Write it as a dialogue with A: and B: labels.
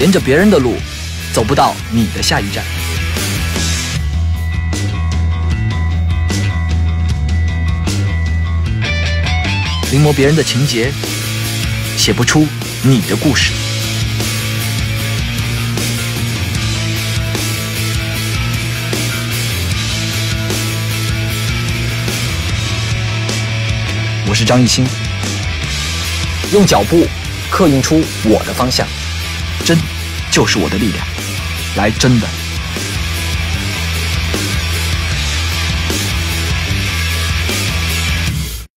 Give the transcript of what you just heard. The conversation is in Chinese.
A: 沿着别人的路，走不到你的下一站。临摹别人的情节，写不出你的故事。我是张艺兴，用脚步刻印出我的方向，真就是我的力量，来真的。